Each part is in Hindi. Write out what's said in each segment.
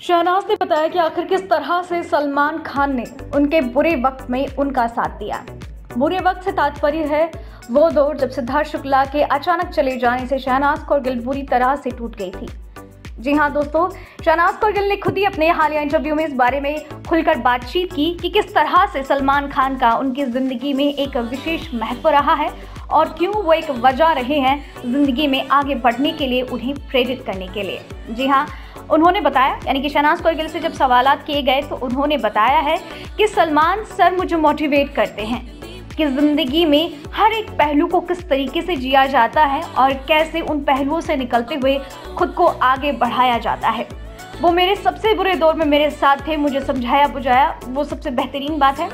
शहनाज ने बताया कि आखिर किस तरह से सलमान खान ने उनके बुरे वक्त में उनका साथ दिया। बुरे वक्त से तात्पर्य है, वो दौर जब सिद्धार्थ शुक्ला के अचानक चले जाने से शहनाज कौर गिल बुरी तरह से टूट गई थी। जी हाँ दोस्तों, शहनाज करगिल ने खुद ही अपने हालिया इंटरव्यू में इस बारे में खुलकर बातचीत की कि किस तरह से सलमान खान का उनकी ज़िंदगी में एक विशेष महत्व रहा है और क्यों वो एक वजह रहे हैं ज़िंदगी में आगे बढ़ने के लिए उन्हें प्रेरित करने के लिए। जी हाँ उन्होंने बताया, यानी कि शहनाज कौरगिल से जब सवाल किए गए तो उन्होंने बताया है कि सलमान सर मुझे मोटिवेट करते हैं। कि ज़िंदगी में हर एक पहलू को किस तरीके से जिया जाता है और कैसे उन पहलुओं से निकलते हुए खुद को आगे बढ़ाया जाता है। वो मेरे सबसे बुरे दौर में मेरे साथ थे, मुझे समझाया बुझाया वो सबसे बेहतरीन बात है।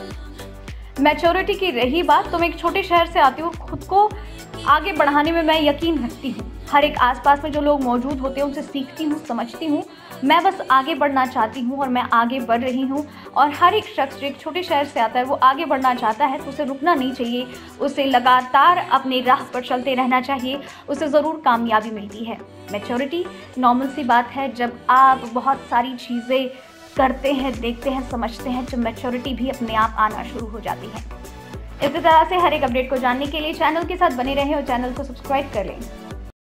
मैच्योरिटी की रही बात तो मैं एक छोटे शहर से आती हूँ, खुद को आगे बढ़ाने में मैं यकीन रखती हूँ। हर एक आसपास में जो लोग मौजूद होते हैं, उनसे सीखती हूँ, समझती हूँ। मैं बस आगे बढ़ना चाहती हूँ और मैं आगे बढ़ रही हूँ। और हर एक शख्स जो एक छोटे शहर से आता है, वो आगे बढ़ना चाहता है तो उसे रुकना नहीं चाहिए। उसे लगातार अपने राह पर चलते रहना चाहिए। उसे ज़रूर कामयाबी मिलती है। मैच्योरिटी नॉर्मल सी बात है, जब आप बहुत सारी चीज़ें करते हैं, देखते हैं, समझते हैं, जब मेच्योरिटी भी अपने आप आना शुरू हो जाती है। इसी तरह से हर एक अपडेट को जानने के लिए चैनल के साथ बने रहें और चैनल को सब्सक्राइब कर लें।